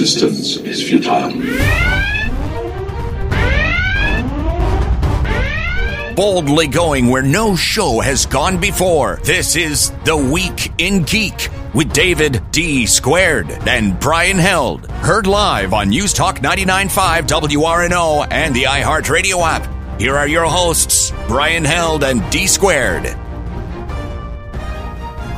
resistance is futile. boldly going where no show has gone before. This is The Week in Geek with David D. Squared and Brian Held. Heard live on News Talk 99.5 WRNO and the iHeartRadio app. Here are your hosts, Brian Held and D. Squared.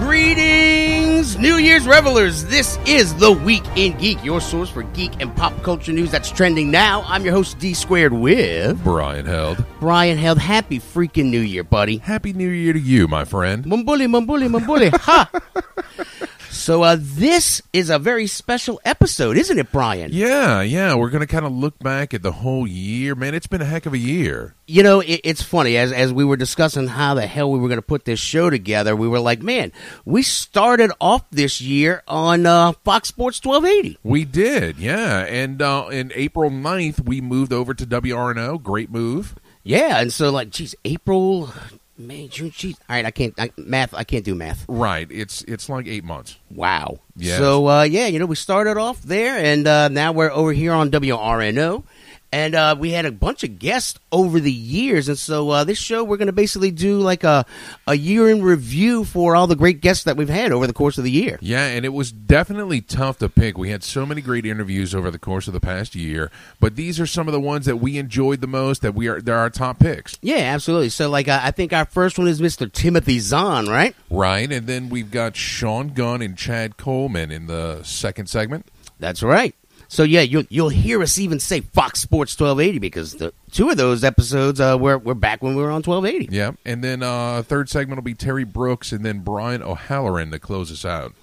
Greetings, New Year's revelers. This is the Week in Geek, your source for geek and pop culture news that's trending now. I'm your host, D Squared, with Brian Held. Brian Held. Happy freaking New Year, buddy. Happy New Year to you, my friend. Mumbuli, mumbuli, mumbuli. Ha! So, uh, this is a very special episode, isn't it, Brian? Yeah, yeah. We're going to kind of look back at the whole year. Man, it's been a heck of a year. You know, it, it's funny as as we were discussing how the hell we were going to put this show together. We were like, man, we started off this year on uh, Fox Sports 1280. We did, yeah. And uh, in April 9th, we moved over to WRNO. Great move. Yeah, and so like, geez, April, May, June, geez. All right, I can't I, math. I can't do math. Right. It's it's like eight months. Wow. Yes. So uh, yeah, you know, we started off there, and uh, now we're over here on WRNO. And uh, we had a bunch of guests over the years, and so uh, this show we're going to basically do like a a year in review for all the great guests that we've had over the course of the year. Yeah, and it was definitely tough to pick. We had so many great interviews over the course of the past year, but these are some of the ones that we enjoyed the most. That we are they're our top picks. Yeah, absolutely. So like uh, I think our first one is Mr. Timothy Zahn, right? Right, and then we've got Sean Gunn and Chad Coleman in the second segment. That's right. So yeah, you'll you'll hear us even say Fox Sports 1280 because the two of those episodes uh, were were back when we were on 1280. Yeah, and then uh, third segment will be Terry Brooks and then Brian O'Halloran to close us out.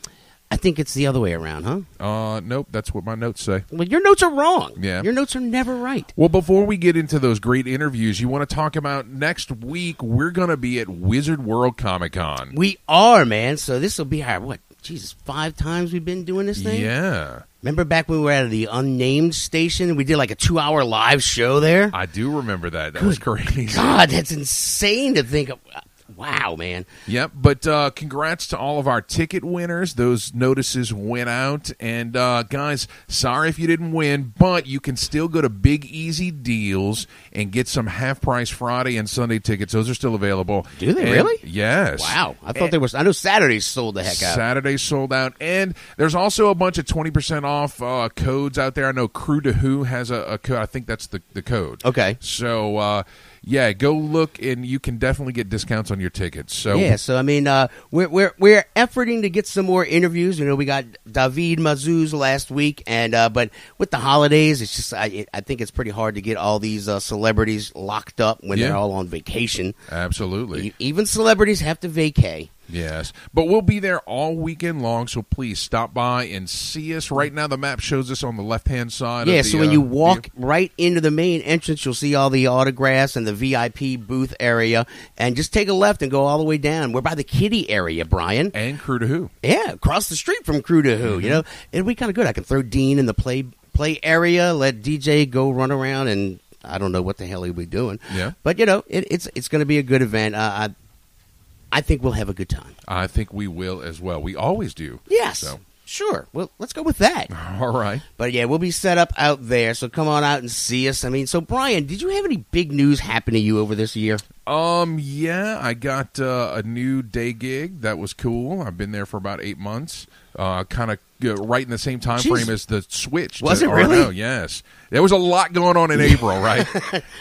I think it's the other way around, huh? Uh, nope, that's what my notes say. Well, your notes are wrong. Yeah. your notes are never right. Well, before we get into those great interviews, you want to talk about next week? We're going to be at Wizard World Comic Con. We are, man. So this will be our what? Jesus, five times we've been doing this thing. Yeah, Remember back when we were at the unnamed station? We did like a two-hour live show there. I do remember that. That was crazy. God, that's insane to think of. Wow, man. Yep, but uh, congrats to all of our ticket winners. Those notices went out. And uh, guys, sorry if you didn't win, but you can still go to Big Easy Deals and get some half price Friday and Sunday tickets. Those are still available. Do they And- really? Yes. Wow, I thought they was. I know Saturdays sold the heck out. Saturday sold out, and there's also a bunch of twenty percent off uh, codes out there. I know Crew to Who has a, a code. I think that's the the code. Okay. So uh, yeah, go look, and you can definitely get discounts on your tickets. So Yeah, so I mean, uh, we're we're we're efforting to get some more interviews. You know, we got David Mazouz last week, and uh, but with the holidays, it's just I it, I think it's pretty hard to get all these uh, celebrities locked up when Yeah. they're all on vacation. absolutely. E- Even celebrities have to vacay. Yes, but we'll be there all weekend long. So please stop by and see us. Right now, the map shows us on the left hand side. Yeah, of the, so when uh, you walk right into the main entrance, you'll see all the autographs and the VIP booth area, and just take a left and go all the way down. We're by the kitty area, Brian. and Crew to Who. Yeah, across the street from Crew to Who. Mm-hmm. You know, it'd be kind of good. I can throw Dean in the play play area, let DJ go run around, and I don't know what the hell he'll be doing. Yeah. but you know, it, it's it's going to be a good event. Uh, I I think we'll have a good time. I think we will as well. We always do. Yes, So, sure. Well, let's go with that. all right. But yeah, we'll be set up out there. So come on out and see us. I mean, so Brian, did you have any big news happen to you over this year? Um, yeah, I got uh, a new day gig. That was cool. I've been there for about eight months. Uh, kind of uh, right in the same time Jeez. frame as the switch. Was it RNO. really? Yes. There was a lot going on in April, right?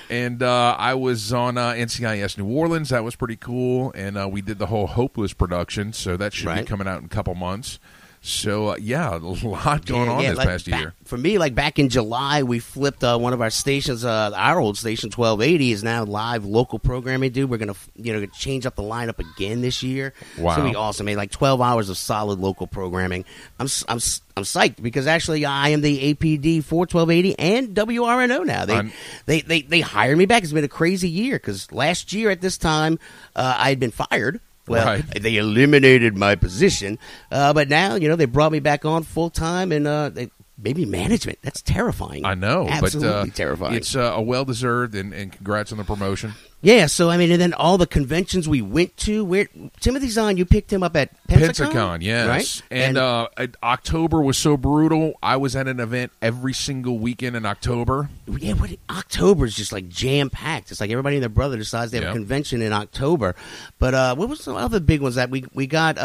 and uh, I was on uh, NCIS New Orleans. That was pretty cool. And uh, we did the whole Hopeless production, so that should Right. be coming out in a couple months. So uh, yeah, a lot going Yeah, on yeah, this like past back- year. For me, like back in July, we flipped uh, one of our stations. Uh, our old station, twelve eighty, is now live local programming. Dude, we're gonna you know change up the lineup again this year. Wow. it's gonna be awesome. Made like twelve hours of solid local programming. I'm I'm I'm psyched because actually I am the APD for twelve eighty and WRNO now. They I'm- they they they hired me back. It's been a crazy year because last year at this time uh, I had been fired. Well, Right. they eliminated my position, uh, but now you know they brought me back on full time, and uh, they maybe management. That's terrifying. I know, absolutely but uh, terrifying. It's uh, a well deserved, and, and congrats on the promotion. Yeah, so I mean, and then all the conventions we went to. Where Timothy Zahn, you picked him up at Pensacon, Pensacon, yes. right? And, uh, uh, October was so brutal. I was at an event every single weekend in October. yeah, what October is just like jam packed. It's like everybody and their brother decides they have Yeah. a convention in October. But uh, what was the other big ones that we we got?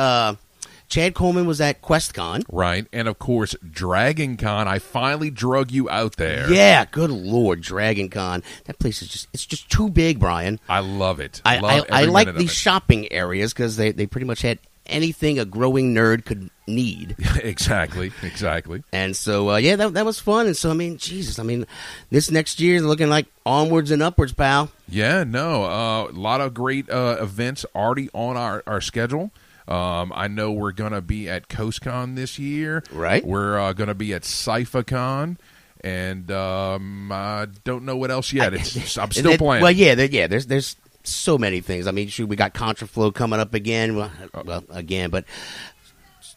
Uh, Chad Coleman was at QuestCon. Right, and of course, Dragon Con. I finally drug you out there. Yeah, good lord, Dragon Con. That place is just it's just too big, Brian. I love it. I love I, I like these shopping areas because they, they pretty much had anything a growing nerd could need. exactly, exactly. And so, uh, yeah, that, that was fun. And so, I mean, Jesus, I mean, this next year is looking like onwards and upwards, pal. Yeah, no, uh, a lot of great uh, events already on our, our schedule. Um, I know we're going to be at CoastCon this year. Right. We're uh, going to be at CypherCon. And um, I don't know what else yet. It's, I'm still That- playing. Well, yeah, there, yeah. There's there's so many things. I mean, shoot, we got Contraflow coming up again. Well, well, again, but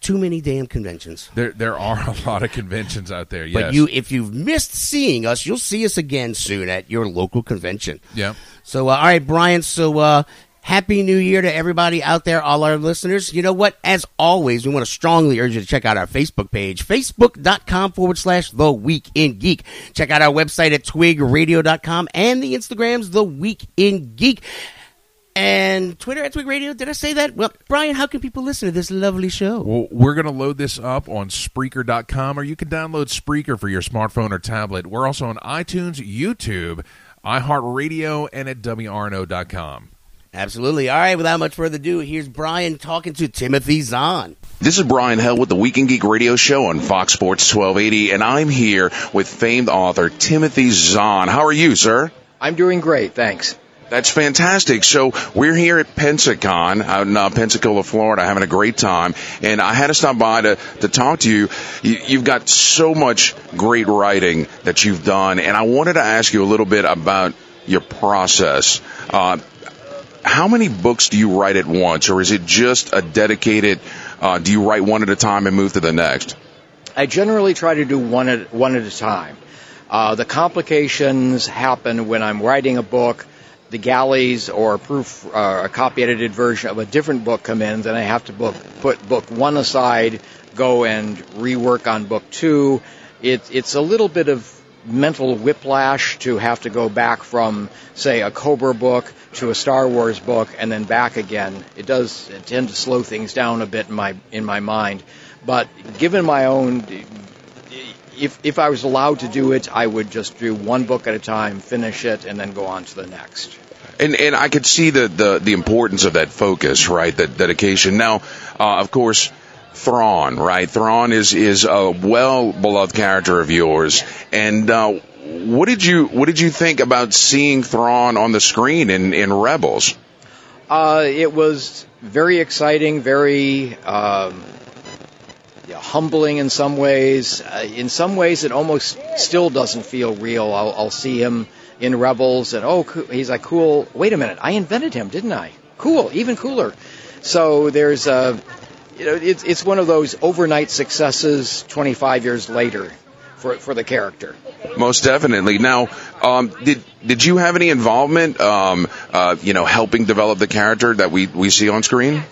too many damn conventions. There, there are a lot of conventions out there. Yes. But you, if you've missed seeing us, you'll see us again soon at your local convention. yeah. So, uh, all right, Brian. So, uh, happy New Year to everybody out there, all our listeners. You know what? As always, we want to strongly urge you to check out our Facebook page, facebook.com forward slash The Week in Geek. Check out our website at twigradio.com and the Instagrams, The Week in Geek. And Twitter at Twig Radio. Did I say that? Well, Brian, how can people listen to this lovely show? Well, we're going to load this up on Spreaker.com, or you can download Spreaker for your smartphone or tablet. We're also on iTunes, YouTube, iHeartRadio, and at WRNO.com. Absolutely. All right, without much further ado, here's Brian talking to Timothy Zahn. This is Brian Held with the Week in Geek Radio Show on Fox Sports 1280, and I'm here with famed author Timothy Zahn. How are you, sir? I'm doing great, thanks. That's fantastic. So we're here at Pensacon out in uh, Pensacola, Florida, having a great time, and I had to stop by to to talk to you. you. You've got so much great writing that you've done, and I wanted to ask you a little bit about your process. Uh, how many books do you write at once, or is it just a dedicated? Uh, do you write one at a time and move to the next? I generally try to do one at one at a time. Uh, the complications happen when I'm writing a book. The galleys or proof, uh, a copy edited version of a different book come in, then I have to book, put book one aside, go and rework on book two. It, it's a little bit of mental whiplash to have to go back from, say, a Cobra book to a Star Wars book and then back again. It does tend to slow things down a bit in my in my mind. But given my own, if if I was allowed to do it, I would just do one book at a time, finish it, and then go on to the next. And and I could see the the, the importance of that focus, right? That dedication. Now, uh, of course. Thrawn, right? Thrawn is is a well beloved character of yours, and uh, what did you what did you think about seeing Thrawn on the screen in in Rebels? Uh, it was very exciting, very um, yeah, humbling in some ways. Uh, in some ways, it almost still doesn't feel real. I'll, I'll see him in Rebels, and oh, coo- he's like, cool. Wait a minute, I invented him, didn't I? Cool, even cooler. So there's a, you know, it's it's one of those overnight successes. 25 years later, for for the character. Most definitely. Now, um, did did you have any involvement, um, uh, you know, helping develop the character that we we see on screen?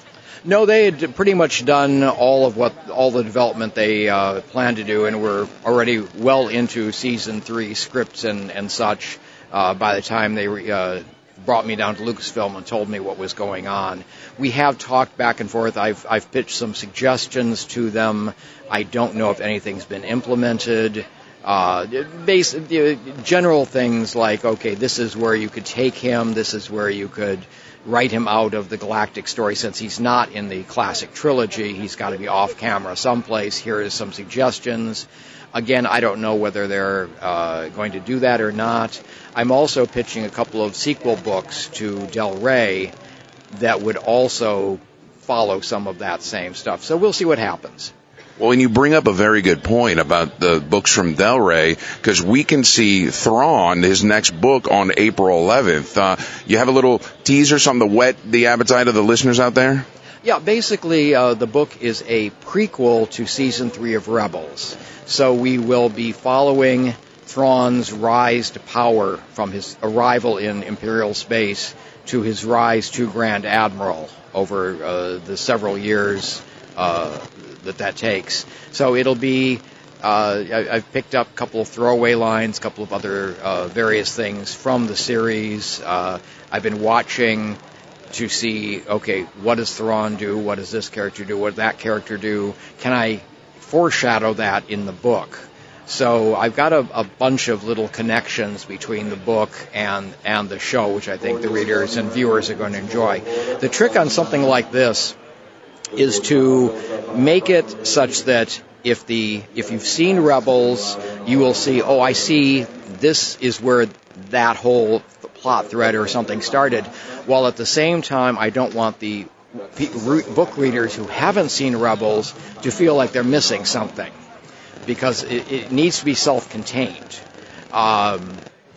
No, they had pretty much done all of what all the development they uh, planned to do, and were already well into season three scripts and and such. Uh, by the time they uh, brought me down to Lucasfilm and told me what was going on, we have talked back and forth. I've I've pitched some suggestions to them. I don't know if anything's been implemented. Uh, base, uh, general things like, okay, this is where you could take him. This is where you could write him out of the galactic story since he's not in the classic trilogy. He's got to be off camera someplace. Here is some suggestions. Again, I don't know whether they're uh, going to do that or not. I'm also pitching a couple of sequel books to Del Rey that would also follow some of that same stuff. So we'll see what happens. Well, and you bring up a very good point about the books from Del Rey, because we can see Thrawn, his next book, on April 11th. Uh, you have a little teaser, something to whet the appetite of the listeners out there? Yeah, basically, uh, the book is a prequel to season three of Rebels. So we will be following Thrawn's rise to power from his arrival in Imperial space to his rise to Grand Admiral over uh, the several years uh, that that takes. So it'll be. Uh, I, I've picked up a couple of throwaway lines, a couple of other uh, various things from the series. Uh, I've been watching to see, okay, what does Thrawn do? What does this character do? What does that character do? Can I foreshadow that in the book? So I've got a, a, bunch of little connections between the book and, and the show, which I think the readers and viewers are going to enjoy. The trick on something like this is to make it such that if the if you've seen Rebels, you will see, oh, I see this is where that whole plot thread or something started, while at the same time I don't want the book readers who haven't seen Rebels to feel like they're missing something because it, it needs to be self-contained. Um,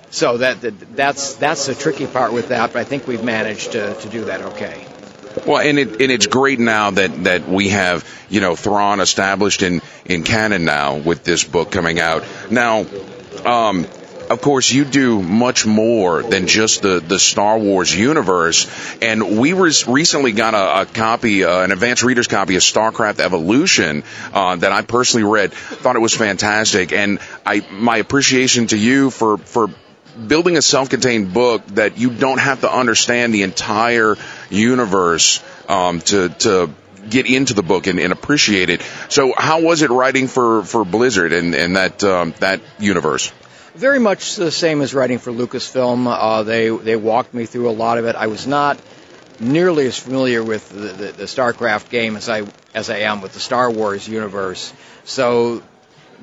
so that, that, that's that's the tricky part with that, but I think we've managed to, to do that okay. Well, and it and it's great now that that we have you know Thrawn established in in canon now with this book coming out. Now, um, of course, you do much more than just the, the Star Wars universe. And we recently got a, a copy, uh, an advanced reader's copy of StarCraft Evolution uh, that I personally read. Thought it was fantastic, and I my appreciation to you for for building a self-contained book that you don't have to understand the entire universe um, to to get into the book and, and, appreciate it. So, how was it writing for for Blizzard and and that um, that universe? Very much the same as writing for Lucasfilm. Uh, they they walked me through a lot of it. I was not nearly as familiar with the, the, the, StarCraft game as I as I am with the Star Wars universe. So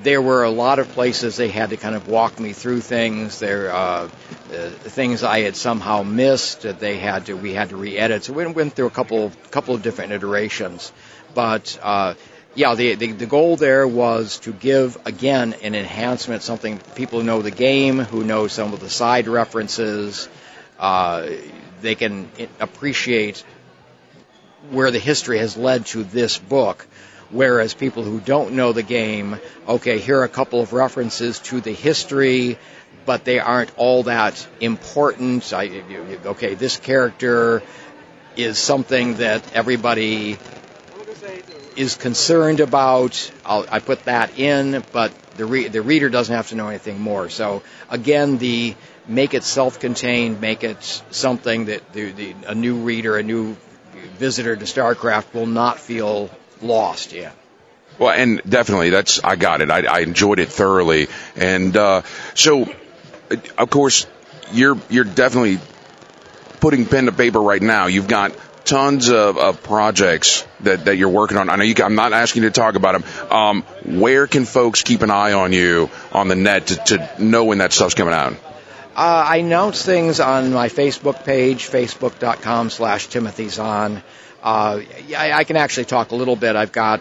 there were a lot of places they had to kind of walk me through things. There uh, uh, things I had somehow missed that they had to we had to re-edit. So we went through a couple couple of different iterations, but. Uh, yeah, the, the, the goal there was to give again an enhancement, something people who know the game, who know some of the side references, uh, they can appreciate where the history has led to this book. Whereas people who don't know the game, okay, here are a couple of references to the history, but they aren't all that important. I, okay, this character is something that everybody is concerned about. I'll, i put that in, but the re- the reader doesn't have to know anything more. So again, the make it self-contained, make it something that the, the, a new reader, a new visitor to StarCraft will not feel lost in. Well, and definitely, that's I got it. I, I enjoyed it thoroughly, and uh, so of course you're you're definitely putting pen to paper right now. You've got tons of, of projects that, that you're working on. I know you, I'm not asking you to talk about them. Um, where can folks keep an eye on you on the net to, to know when that stuff's coming out? Uh, I announce things on my Facebook page, facebook.com slash Timothy Zahn. Uh, I, I, can actually talk a little bit. I've got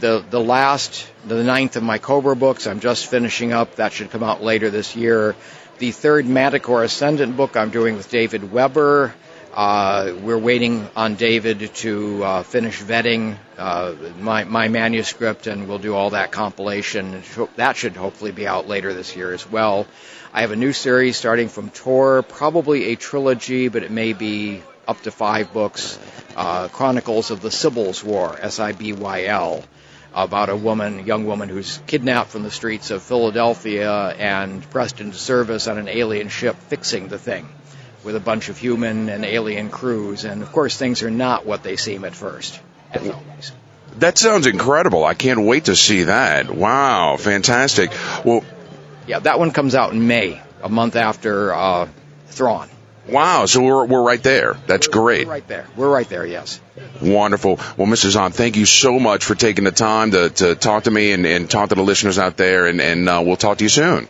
the the last, the ninth of my Cobra books. I'm just finishing up. That should come out later this year. The third Manticore Ascendant book I'm doing with David Weber. Uh, we're waiting on David to uh, finish vetting uh, my, my manuscript, and we'll do all that compilation. That should hopefully be out later this year as well. I have a new series starting from Tor, probably a trilogy, but it may be up to five books. Uh, Chronicles of the Sibyl's War, S-I-B-Y-L, about a woman, young woman who's kidnapped from the streets of Philadelphia and pressed into service on an alien ship, fixing the thing with a bunch of human and alien crews, and of course things are not what they seem at first, as always. That sounds incredible. I can't wait to see that. Wow, fantastic. Well, yeah, that one comes out in May, a month after uh, Thrawn. Wow, so we're, we're right there. That's we're, great. We're right there. We're right there, yes. Wonderful. Well, Mr. Zahn, thank you so much for taking the time to, to talk to me and, and talk to the listeners out there, and, and uh, we'll talk to you soon.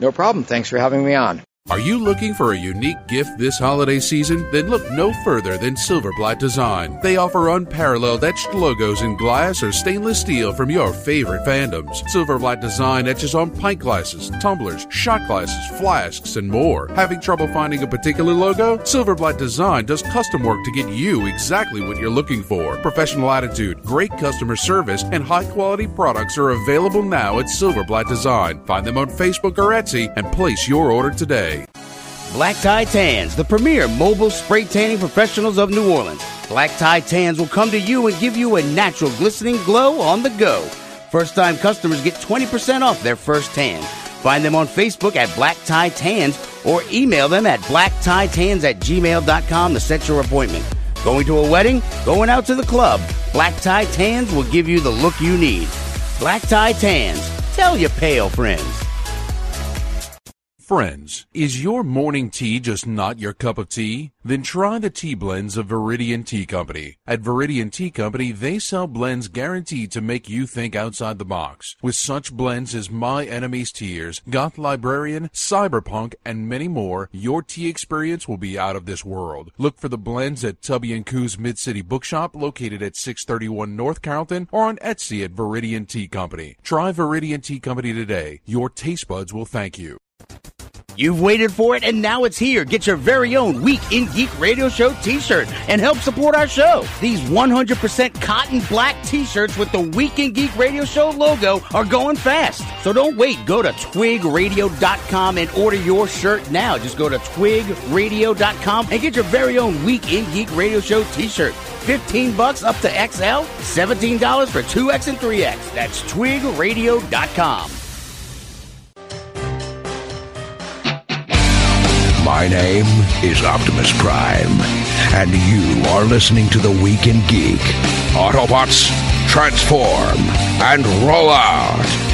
No problem. Thanks for having me on. Are you looking for a unique gift this holiday season? Then look no further than Silverblatt Design. They offer unparalleled etched logos in glass or stainless steel from your favorite fandoms. Silverblatt Design etches on pint glasses, tumblers, shot glasses, flasks, and more. Having trouble finding a particular logo? Silverblatt Design does custom work to get you exactly what you're looking for. Professional attitude, great customer service, and high quality products are available now at Silverblatt Design. Find them on Facebook or Etsy and place your order today. Black Tie Tans, the premier mobile spray tanning professionals of New Orleans. Black Tie Tans will come to you and give you a natural glistening glow on the go. First time customers get 20% off their first tan. Find them on Facebook at Black Tie Tans or email them at blacktietans at gmail.com to set your appointment. Going to a wedding? Going out to the club? Black Tie Tans will give you the look you need. Black Tie Tans. Tell your pale friends. Friends, is your morning tea just not your cup of tea? Then try the tea blends of Viridian Tea Company. At Viridian Tea Company, they sell blends guaranteed to make you think outside the box. With such blends as My Enemy's Tears, Goth Librarian, Cyberpunk, and many more, your tea experience will be out of this world. Look for the blends at Tubby and Coo's Mid-City Bookshop located at 631 North Carrollton or on Etsy at Viridian Tea Company. Try Viridian Tea Company today. Your taste buds will thank you. You've waited for it, and now it's here. Get your very own Week in Geek Radio Show t shirt and help support our show. These 100% cotton black t shirts with the Week in Geek Radio Show logo are going fast. So don't wait. Go to twigradio.com and order your shirt now. Just go to twigradio.com and get your very own Week in Geek Radio Show t shirt. 15 bucks up to XL, $17 for 2X and 3X. That's twigradio.com. My name is Optimus Prime, and you are listening to the Week in Geek. Autobots, transform and roll out!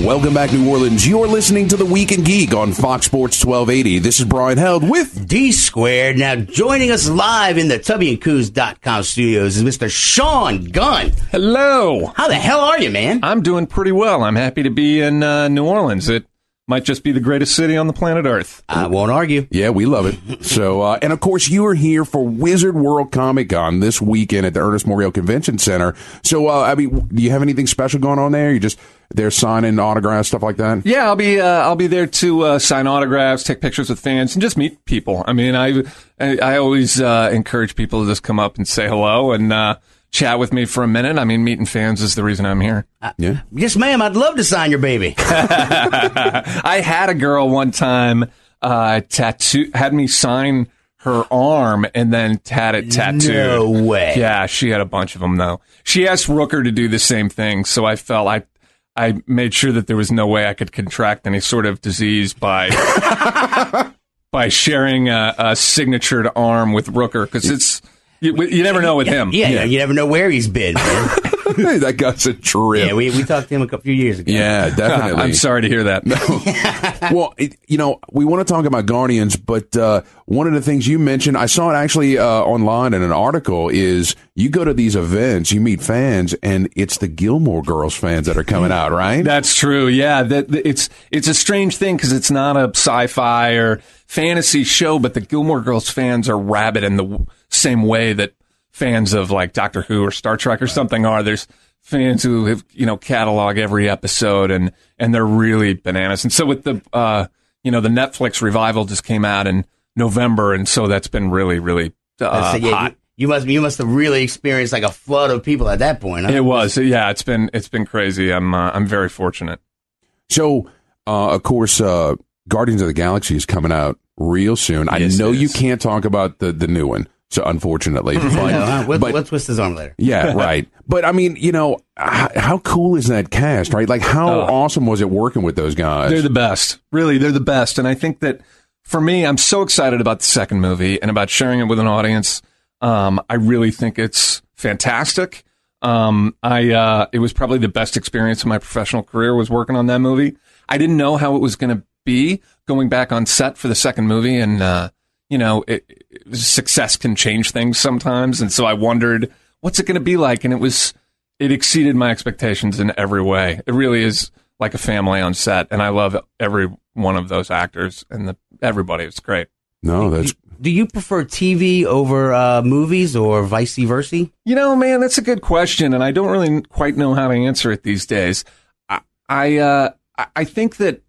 Welcome back, New Orleans. You're listening to the Week in Geek on Fox Sports 1280. This is Brian Held with D squared. Now joining us live in the tubbyandcoos.com studios is Mr. Sean Gunn. Hello. How the hell are you, man? I'm doing pretty well. I'm happy to be in uh, New Orleans. It might just be the greatest city on the planet Earth. I won't argue. Yeah, we love it. So, uh, and of course, you are here for Wizard World Comic Con this weekend at the Ernest Morial Convention Center. So, uh, I mean, do you have anything special going on there? You just they're signing autographs, stuff like that. Yeah, I'll be uh, I'll be there to uh, sign autographs, take pictures with fans, and just meet people. I mean, I I, I always uh, encourage people to just come up and say hello and uh, chat with me for a minute. I mean, meeting fans is the reason I'm here. Yeah. Yes, ma'am. I'd love to sign your baby. I had a girl one time uh, tattoo had me sign her arm and then had it tattooed. No way. Yeah, she had a bunch of them though. She asked Rooker to do the same thing, so I felt I I made sure that there was no way I could contract any sort of disease by by sharing a, a signatured arm with Rooker because it's you, you never know with him. Yeah, you never know where he's been. Man. that guy's a trip. yeah, we, we talked to him a few years ago. Yeah, definitely. I'm sorry to hear that. well, it, you know, we want to talk about Guardians, but uh, one of the things you mentioned, I saw it actually uh, online in an article, is you go to these events, you meet fans, and it's the Gilmore Girls fans that are coming out, right? That's true. Yeah, that, that- it's it's a strange thing because it's not a sci-fi or fantasy show, but the Gilmore Girls fans are rabid in the same way that fans of like Doctor Who or Star Trek or something are. There's fans who have you know catalog every episode and and they're really bananas. And so with the uh you know the Netflix revival just came out in November, and so that's been really really uh, So, yeah, hot. you, you must you must have really experienced like a flood of people at that point. Huh? It was, yeah. It's been it's been crazy. I'm uh, I'm very fortunate. So, uh, of course, uh, Guardians of the Galaxy is coming out real soon. I know it you can't talk about the, the new one, so unfortunately, but, No, huh? We'll, but we'll twist his arm later. yeah, right. But I mean, you know, how, how cool is that cast, right? Like, how Oh. awesome was it working with those guys? They're the best. Really, they're the best. And I think that for me, I'm so excited about the second movie and about sharing it with an audience. Um, I really think it's fantastic. Um, I uh, it was probably the best experience of my professional career was working on that movie. I didn't know how it was going to be going back on set for the second movie, and uh, you know, it, it- success can change things sometimes. And so I wondered, what's it going to be like? And it was it exceeded my expectations in every way. It really is like a family on set, and I love every one of those actors and the, everybody. It's great. No, that's Do you prefer TV over uh, movies or vice versa? You know, man, that's a good question, and I don't really quite know how to answer it these days. I, I, uh, I- I think that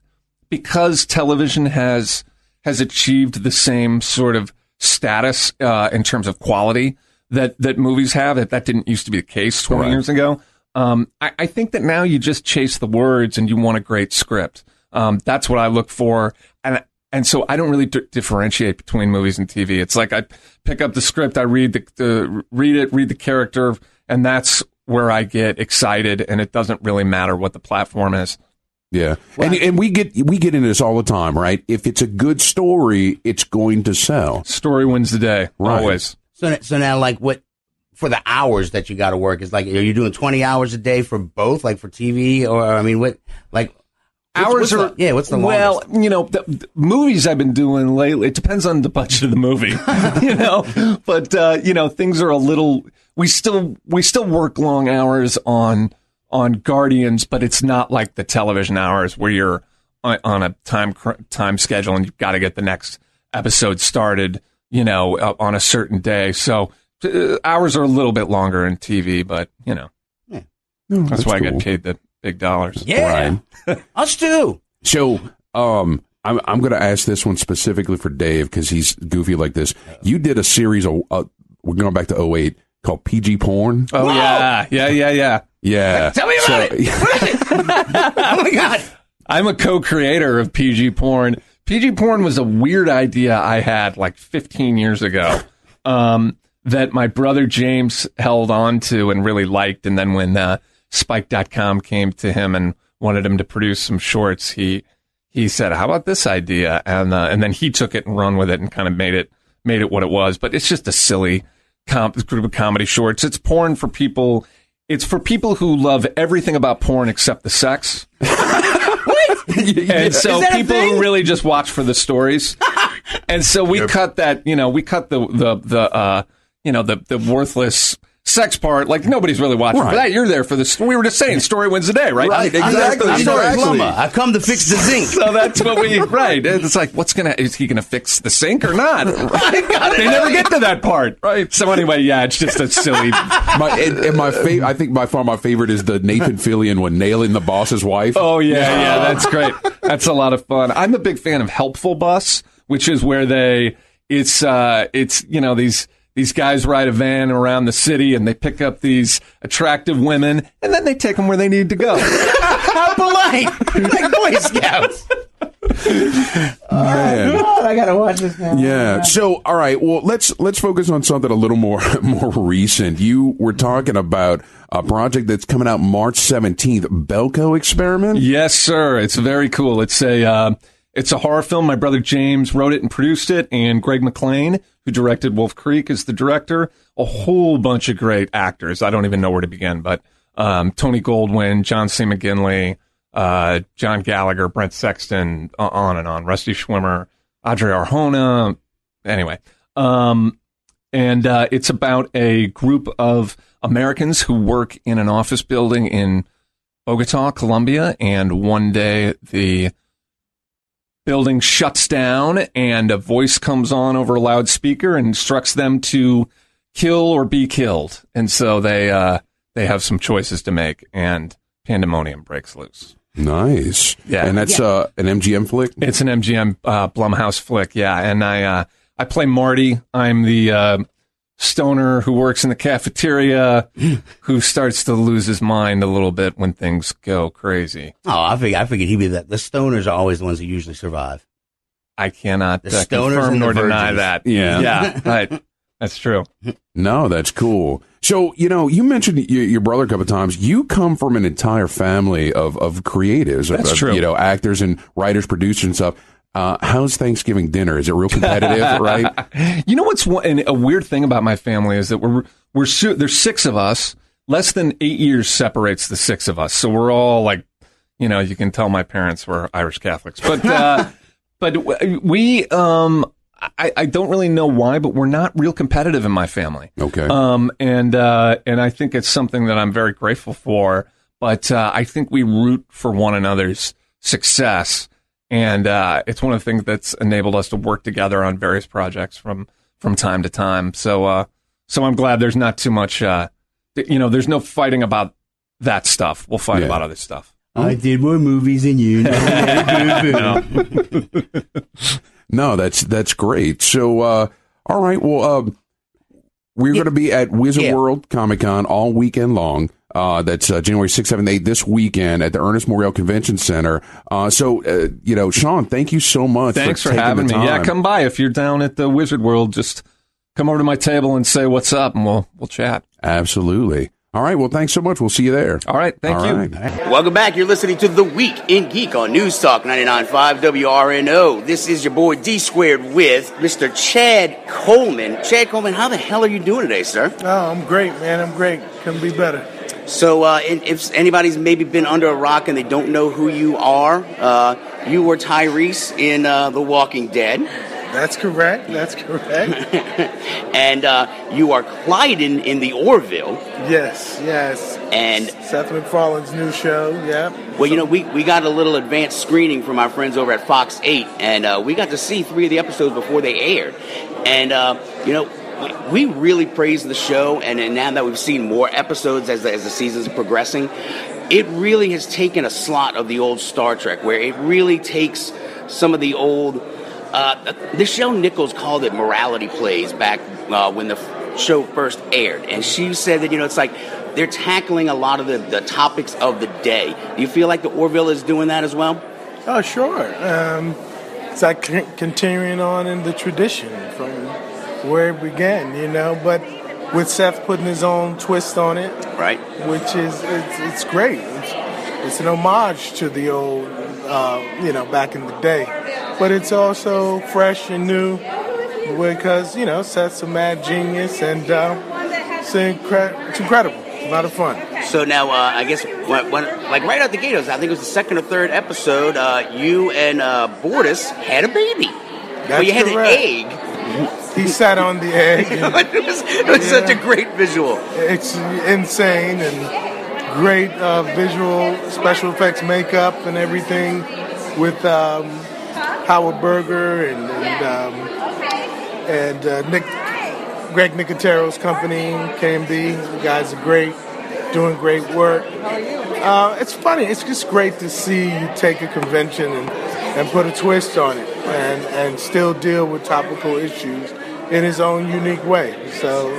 because television has has achieved the same sort of status uh, in terms of quality that that movies have, that that didn't used to be the case twenty Right. years ago. Um, I, I think that now you just chase the words and you want a great script. Um, that's what I look for, and and so I don't really di- differentiate between movies and TV. It's like I pick up the script, I read the, the read it, read the character, and that's where I get excited. And it doesn't really matter what the platform is. Yeah. And and we get we get into this all the time, right? If it's a good story, it's going to sell. Story wins the day, Right. always. So, so now, like, what for the hours that you got to work is like, are you doing twenty hours a day for both, like for TV, or I mean, what, like, Hours what's are the- yeah. What's the well, longest? you know, the, the movies I've been doing lately. It depends on the budget of the movie, you know. But uh, you know, things are a little. We still we still work long hours on on Guardians, but it's not like the television hours where you're on, on a time time schedule and you've got to get the next episode started, you know, uh, on a certain day. So uh, hours are a little bit longer in TV, but you know, that's, why I get paid the big dollars. Yeah, us too. So, um, I'm I'm going to ask this one specifically for Dave because he's goofy like this. You did a series of uh, we're going back to 08 called PG porn. Oh yeah, yeah, yeah, yeah. Yeah. Tell me about So- it. oh my god. I'm a co-creator of PG Porn. PG Porn was a weird idea I had like 15 years ago um, that my brother James held on to and really liked. And then when uh, Spike.com came to him and wanted him to produce some shorts, he he said, "How about this idea?" And uh, and then he took it and run with it and kind of made it made it what it was. But it's just a silly comp- group of comedy shorts. It's porn for people. It's for people who love everything about porn except the sex. And so Is that a people thing? who really just watch for the stories. and so we cut that, you know, we cut the the the uh you know, the the worthless sex part. Like nobody's really watching for that. You're there for this. We were just saying story wins the day, right? Right, I'm exactly. I'm the exactly. plumber. I come to fix the zinc. So that's what we right. It's like, what's gonna is he gonna fix the sink or not? they never get to that part, right? So anyway, yeah, it's just a silly. My, and, and my favorite, I think by far my favorite is the Nathan Fillion one nailing the boss's wife. Oh yeah, yeah, that's great. That's a lot of fun. I'm a big fan of Helpful Bus, which is where they it's uh it's you know these these guys ride a van around the city and they pick up these attractive women and then they take them where they need to go. How polite, like Boy Scouts. man. God, I gotta watch this now. Yeah. So, all right. Well, let's let's focus on something a little more more recent. You were talking about a project that's coming out March seventeenth, Belko Experiment. yes, sir. It's very cool. It's a uh, it's a horror film. My brother James wrote it and produced it, and Greg McLean, who directed Wolf Creek, is the director. A whole bunch of great actors. I don't even know where to begin, but um, Tony Goldwyn, John C. McGinley, uh, John Gallagher, Brent Sexton, on and on. Rusty Schwimmer, Adria Arjona. Anyway, um, and uh, it's about a group of Americans who work in an office building in Bogota, Colombia, and one day the building shuts down and a voice comes on over a loudspeaker and instructs them to kill or be killed. And so they uh, they have some choices to make, and pandemonium breaks loose. Nice. Yeah. And that's uh, an MGM flick. It's an MGM uh, Blumhouse flick, yeah. And I uh, I play Marty. I'm the uh, stoner who works in the cafeteria, who starts to lose his mind a little bit when things go crazy. Oh, I figured. I figured he'd be that. The stoners are always the ones who usually survive. I cannot The uh, stoners confirm nor deny virgins. that. Yeah. yeah, right. That's true. No, that's cool. So, you know, you mentioned your, your brother a couple of times. You come from an entire family of, of creatives, That's of, true. you know, actors and writers, producers and stuff. Uh, how's Thanksgiving dinner? Is it real competitive, right? You know what's one, and a weird thing about my family is that we're we're su- there's six of us. Less than eight years separates the six of us, so we're all like, you know, you can tell my parents were Irish Catholics, but uh, but we um I, I don't really know why, but we're not real competitive in my family. Okay. Um, and uh, and I think it's something that I'm very grateful for. But uh, I think we root for one another's success, and uh, it's one of the things that's enabled us to work together on various projects from from time to time. So uh, so I'm glad there's not too much. Uh, you know, there's no fighting about that stuff. We'll fight Yeah. about other stuff. I did more movies than you. No, that's that's great. So, uh, all right. Well, um, we're going to be at Wizard Yeah. World Comic Con all weekend long. Uh, that's uh, January 6th, 7th, 8th this weekend at the Ernest Morial Convention Center. Uh, so, uh, you know, Sean, thank you so much. Thanks for, taking having me. Yeah, come by if you're down at the Wizard World. Just come over to my table and say what's up, and we'll we'll chat. Absolutely. All right. Well, thanks so much. We'll see you there. All right, thank All you. right. Welcome back. You're listening to The Week in Geek on News Talk 99.5 WRNO. This is your boy D Squared with Mr. Chad Coleman. Chad Coleman, how the hell are you doing today, sir? Oh, I'm great, man. I'm great. Couldn't be better. So, uh, and if anybody's maybe been under a rock and they don't know who you are, uh, you were Tyreese in uh, The Walking Dead, That's correct. That's correct. and uh, you are Klyden in The Orville. yes, yes. And Seth MacFarlane's new show. Yeah. Well, you know, we, we got a little advanced screening from our friends over at Fox 8, and uh, we got to see three of the episodes before they aired. And, uh, you know, we, we really praise the show, and, and now that we've seen more episodes as the, as the season's progressing, it really has taken a slot of the old Star Trek, where it really takes some of the old. Uh, Nichelle Nichols called it morality plays back uh, when the f- show first aired, and she said that you know it's like they're tackling a lot of the, the topics of the day. Do you feel like the Orville is doing that as well? Oh, sure. Um, it's like c- continuing on in the tradition from where it began, you know, but with Seth putting his own twist on it, Right. which is it's, it's great. It's, it's an homage to the old, uh, you know, back in the day, but it's also fresh and new because you know Seth's a mad genius and uh, it's, incre- it's incredible. It's a lot of fun. So now, uh, I guess, when, when, like right out the gate, was- I think it was the second or third episode. Uh, you and uh, Bortus had a baby. well, you had correct. an egg. He sat on the egg. it was, it was such a great visual. It's insane and great uh, visual, special effects, makeup, and everything with um, Howard Berger and and, um, and uh, Nick Greg Nicotero's company, KNB. The guys are great, doing great work. Uh, it's funny. It's just great to see you take a convention and, and put a twist on it and, and still deal with topical issues in his own unique way. So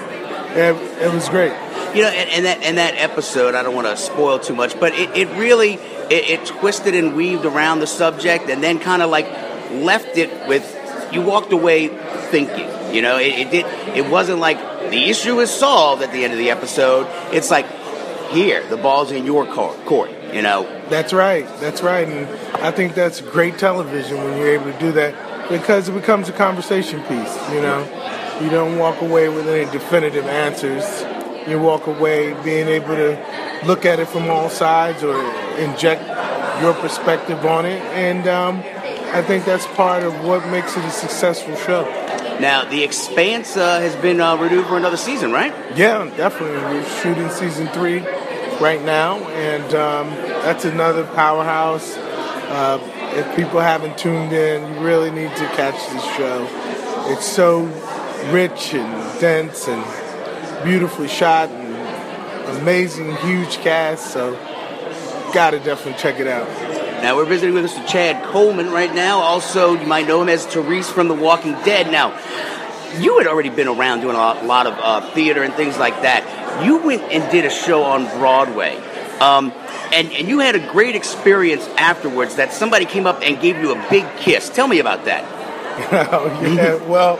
it, it was great. You know, and, and that and that episode, I don't want to spoil too much, but it, it really it, it twisted and weaved around the subject, and then kind of like left it with you walked away thinking. You know, it, it did. It wasn't like the issue is solved at the end of the episode. It's like here, the ball's in your court. court you know, That's right. That's right. And I think that's great television when you're able to do that because it becomes a conversation piece, you know. You don't walk away with any definitive answers. You walk away being able to look at it from all sides or inject your perspective on it. And um, I think that's part of what makes it a successful show. Now, The Expanse uh, has been uh, renewed for another season, right? Yeah, definitely. We're shooting season three right now, and um, that's another powerhouse. Uh, if people haven't tuned in, you really need to catch this show. It's so rich and dense and beautifully shot and amazing, huge cast. So, gotta definitely check it out. Now, we're visiting with Mr. Chad Coleman right now. Also, you might know him as Tyreese from The Walking Dead. Now, you had already been around doing a lot, lot of uh, theater and things like that. You went and did a show on Broadway. Um, and, and you had a great experience afterwards that somebody came up and gave you a big kiss. Tell me about that. Oh, yeah. Well,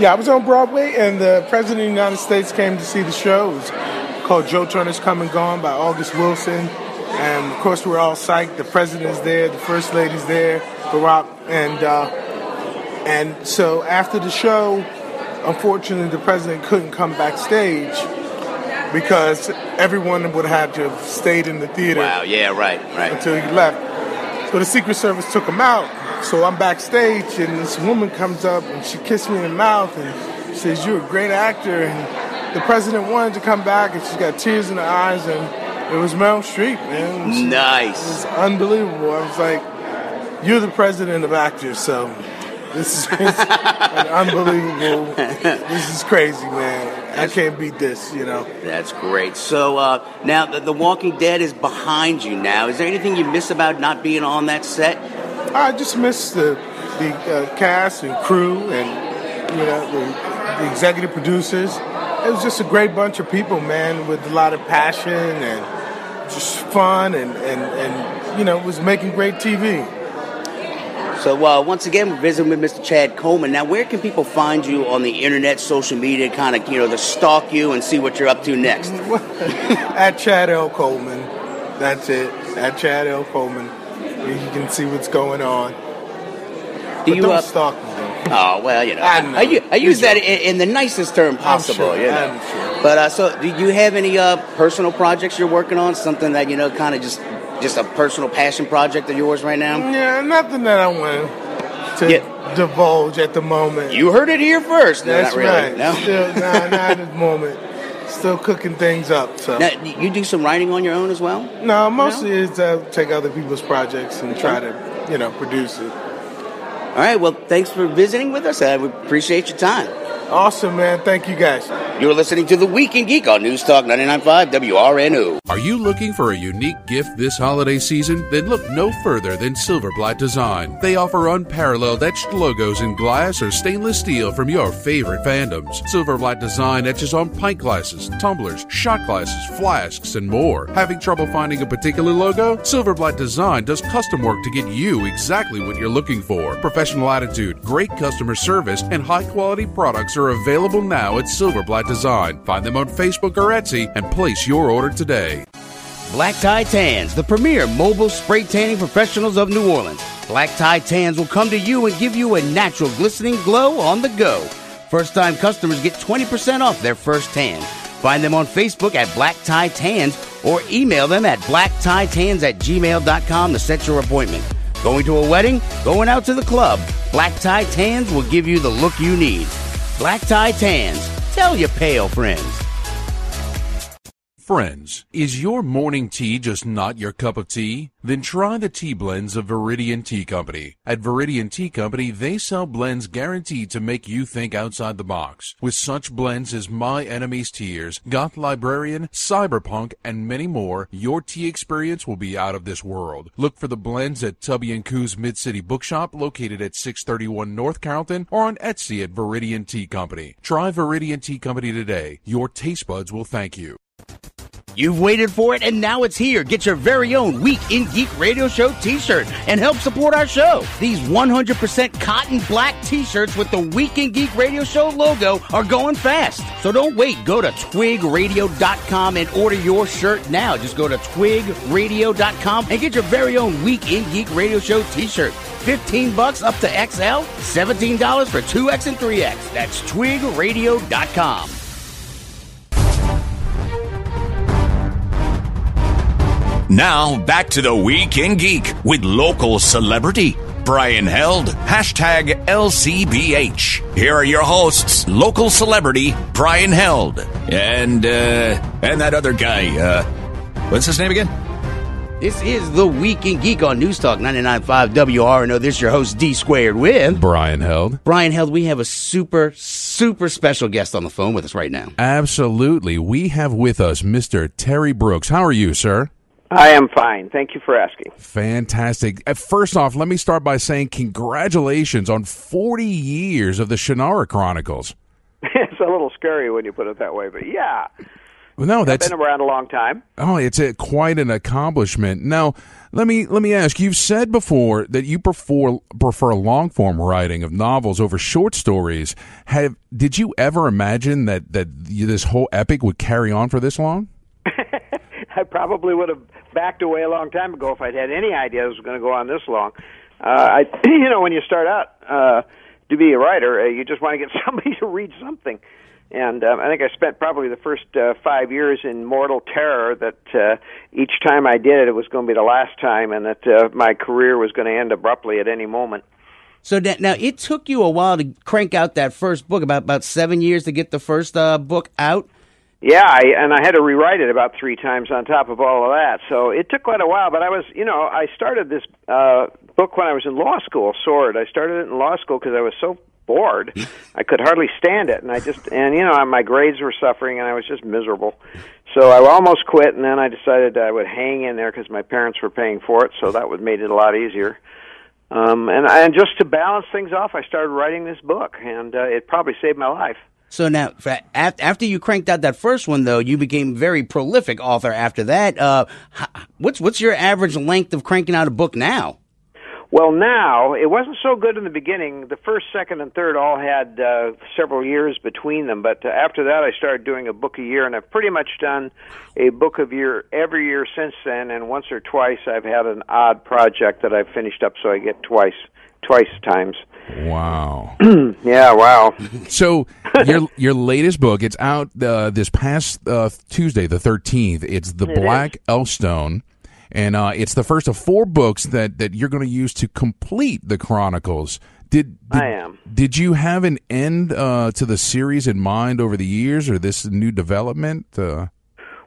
yeah, I was on Broadway, and the President of the United States came to see the show. Called Joe Turner's Come and Gone by August Wilson. And of course, we're all psyched. The President's there, the First Lady's there, Barack. And, uh, and so after the show, unfortunately, the President couldn't come backstage because everyone would have to have stayed in the theater Wow, yeah, right, right. until he left. So the Secret Service took him out, So I'm backstage, and this woman comes up and she kissed me in the mouth and says, "You're a great actor." And the president wanted to come back, and she's got tears in her eyes, and it was Meryl Streep, man. It was, Nice. It was unbelievable. I was like, "You're the president of actors," so this is an unbelievable. This is crazy, man. I can't beat this, you know. That's great. So uh, now the, the Walking Dead is behind you now. Is there anything you miss about not being on that set? I just miss the the uh, cast and crew and you know the, the executive producers. It was just a great bunch of people, man, with a lot of passion and just fun and and, and you know was making great TV. So uh, once again, we're visiting with Mr. Chad Coleman. Now, where can people find you on the internet, social media, kind of you know to stalk you and see what you're up to next? At Chad L. Coleman, that's it. At Chad L. Coleman, you can see what's going on. Do but you, don't uh, stalk me. Oh well, you know, I know. I, I use that in, in the nicest term possible. sure, you know. I'm sure. But uh, so, do you have any uh, personal projects you're working on? Something that you know, kind of just just a personal passion project of yours right now? Yeah, nothing that I want to Yeah. divulge at the moment. You heard it here first. No, That's not really. right. No. Still, nah, not at the moment. Still cooking things up. So Now, you do some writing on your own as well. no, mostly is uh, take other people's projects and try to, you know, produce it. All right. Well, thanks for visiting with us. I appreciate your time. Awesome, man. Thank you guys. You're listening to the Week in Geek on News Talk 99.5 WRNO. Are you looking for a unique gift this holiday season? Then look no further than Silverblatt Design. They offer unparalleled etched logos in glass or stainless steel from your favorite fandoms. Silverblatt Design etches on pint glasses, tumblers, shot glasses, flasks, and more. Having trouble finding a particular logo? Silverblatt Design does custom work to get you exactly what you're looking for. Professional attitude, great customer service, and high quality products are available now at Silverblatt Design. Find them on Facebook or Etsy and place your order today. Black Tie Tans, the premier mobile spray tanning professionals of New Orleans. Black Tie Tans will come to you and give you a natural glistening glow on the go. First time customers get 20% off their first tan. Find them on Facebook at Black Tie Tans or email them at blacktietans at gmail.com to set your appointment. Going to a wedding? Going out to the club? Black Tie Tans will give you the look you need. Black Tie Tans. Tell your pale friends. Friends, is your morning tea just not your cup of tea? Then try the tea blends of Viridian Tea Company. At Viridian Tea Company, they sell blends guaranteed to make you think outside the box. With such blends as My Enemy's Tears, Goth Librarian, Cyberpunk, and many more, your tea experience will be out of this world. Look for the blends at Tubby & Coo's Mid-City Bookshop located at 631 North Carrollton or on Etsy at Viridian Tea Company. Try Viridian Tea Company today. Your taste buds will thank you. You've waited for it, and now it's here. Get your very own Week in Geek Radio Show t shirt and help support our show. These 100% cotton black t shirts with the Week in Geek Radio Show logo are going fast. So don't wait. Go to twigradio.com and order your shirt now. Just go to twigradio.com and get your very own Week in Geek Radio Show t shirt. 15 bucks up to XL, $17 for 2X and 3X. That's twigradio.com. Now, back to the Week in Geek with local celebrity Brian Held, hashtag LCBH. Here are your hosts, local celebrity Brian Held, and, uh, and that other guy, uh, what's his name again? This is the Week in Geek on News Talk 99.5 WRNO. This is your host, D Squared with Brian Held. Brian Held. We have a super, super special guest on the phone with us right now. Absolutely. We have with us Mr. Terry Brooks. How are you, sir? I am fine. Thank you for asking. Fantastic. Uh, First off, let me start by saying congratulations on 40 years of the Shannara Chronicles. it's a little scary when you put it that way, but yeah, Well, no, I've that's been around a long time. oh, it's a, quite an accomplishment. Now, let me let me ask. You've said before that you prefer prefer long form writing of novels over short stories. Have did you ever imagine that that this whole epic would carry on for this long? I probably would have backed away a long time ago if I'd had any idea it was going to go on this long. Uh, I, you know, when you start out uh, to be a writer, uh, you just want to get somebody to read something. And um, I think I spent probably the first uh, five years in mortal terror that uh, each time I did it, it was going to be the last time, and that uh, my career was going to end abruptly at any moment. So that, now it took you a while to crank out that first book, about about seven years to get the first uh, book out. Yeah, I, and I had to rewrite it about three times on top of all of that. So it took quite a while. But I was, you know, I started this uh, book when I was in law school. Sword. I started it in law school because I was so bored. I could hardly stand it, and I just and you know my grades were suffering, and I was just miserable. So I almost quit, and then I decided I would hang in there because my parents were paying for it, so that would made it a lot easier. Um, and and just to balance things off, I started writing this book, and uh, it probably saved my life. So now, after you cranked out that first one, though, you became very prolific author. After that, uh, what's what's your average length of cranking out a book now? Well, now it wasn't so good in the beginning. The first, second, and third all had uh, several years between them, but uh, after that, I started doing a book a year, and I've pretty much done a book of year every year since then. And once or twice, I've had an odd project that I've finished up, so I get twice, twice times. Wow. yeah, wow. So your your latest book, it's out uh, this past uh, Tuesday, the thirteenth. It's the It Black Elfstone, and uh, it's the first of four books that that you're going to use to complete the Chronicles. Did, did I am. Did you have an end uh, to the series in mind over the years, or this new development? Uh,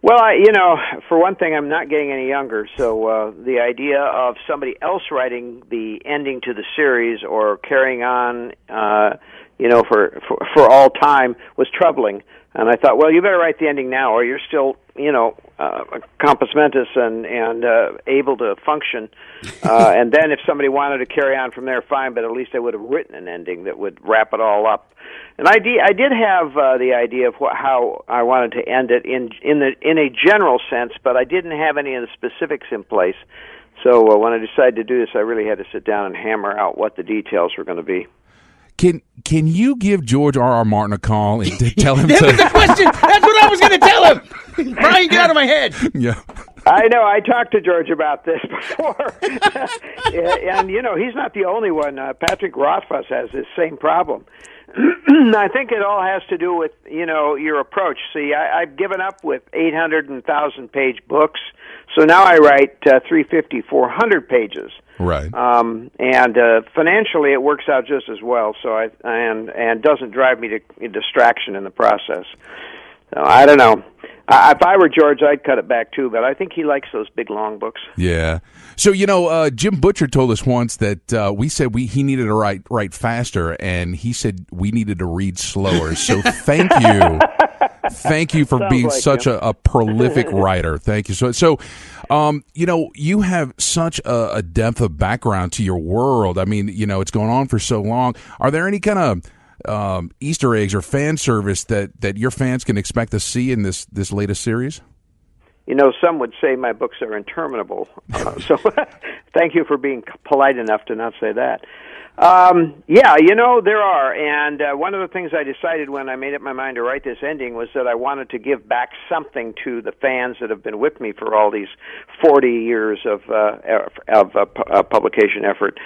Well, I, you know, for one thing, I'm not getting any younger, so uh, the idea of somebody else writing the ending to the series or carrying on, uh, you know, for, for for all time was troubling. And I thought, well, you better write the ending now, or you're still, you know, uh, compos mentis and and uh, able to function. Uh, and then, if somebody wanted to carry on from there, fine. But at least I would have written an ending that would wrap it all up. And I did, I did have uh, the idea of wh- how I wanted to end it in in the in a general sense, but I didn't have any of the specifics in place. So uh, when I decided to do this, I really had to sit down and hammer out what the details were going to be. Can can you give George R. R. Martin a call and t- tell him That was the to? question. That's what I was going to tell him. Brian, get out of my head. yeah. I know. I talked to George about this before, and you know he's not the only one. Uh, Patrick Rothfuss has this same problem. I think it all has to do with you know your approach. See, I, I've given up with 800 and thousand page books, so now I write uh, 350, 400 pages. Right. Um, and uh, financially, it works out just as well. So I and and doesn't drive me to distraction in the process. So I don't know. I, if I were George, I'd cut it back too. But I think he likes those big long books. Yeah. So you know, uh, Jim Butcher told us once that uh, we said we he needed to write write faster, and he said we needed to read slower. So thank you, thank you for being like such a, a prolific writer. Thank you. So so, um, you know, you have such a, a depth of background to your world. I mean, you know, it's going on for so long. Are there any kind of um, Easter eggs or fan service that, that your fans can expect to see in this this latest series? You know, some would say my books are interminable. Uh, so thank you for being polite enough to not say that. Um, yeah, you know, there are. And uh, one of the things I decided when I made up my mind to write this ending was that I wanted to give back something to the fans that have been with me for all these 40 years of, uh, of uh, pu- uh, publication effort.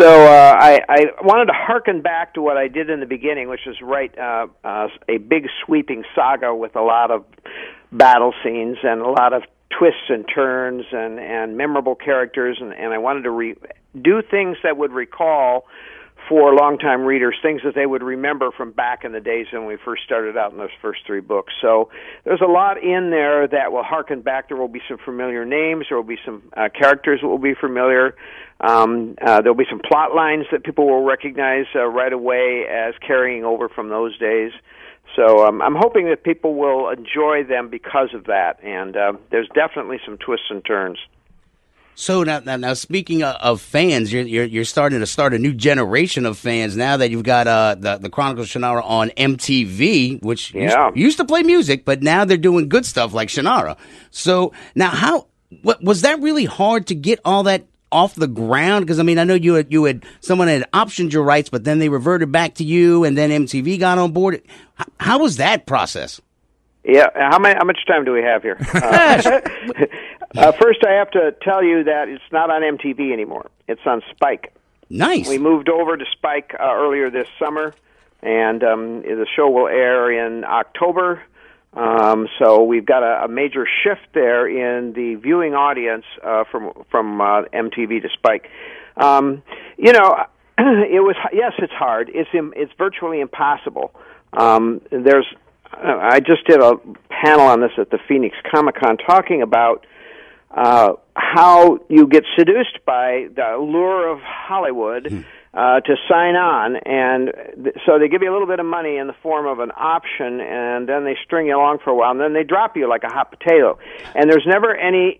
So uh, I, I wanted to hearken back to what I did in the beginning, which is write uh, a big sweeping saga with a lot of battle scenes and a lot of twists and turns and and memorable characters and and I wanted to re- do things that would recall for longtime readers things that they would remember from back in the days when we first started out in those first three books. So there's a lot in there that will harken back. There will be some familiar names. There will be some uh, characters that will be familiar. Um, uh, there'll be some plot lines that people will recognize uh, right away as carrying over from those days. So um, I'm hoping that people will enjoy them because of that. And uh, there's definitely some twists and turns. So now, now, now speaking of, of fans, you're, you're you're starting to start a new generation of fans now that you've got uh, the the Chronicles of Shannara on MTV, which used- Yeah. used, to play music, but now they're doing good stuff like Shannara. So now, how what, was that really hard to get all that off the ground? Because I mean, I know you had you had someone had optioned your rights, but then they reverted back to you, and then MTV got on board. How, how was that process? Yeah, how many? How much time do we have here? Uh, uh, first, I have to tell you that it's not on MTV anymore. It's on Spike. Nice. We moved over to Spike uh, earlier this summer, and um, the show will air in October. Um, so we've got a, a major shift there in the viewing audience uh, from from uh, MTV to Spike. Um, you know, it was yes, it's hard. It's it's virtually impossible. Um, there's I just did a panel on this at the Phoenix Comic Con talking about uh, how you get seduced by the lure of Hollywood uh, to sign on, and th- so they give you a little bit of money in the form of an option, and then they string you along for a while, and then they drop you like a hot potato, and there's never any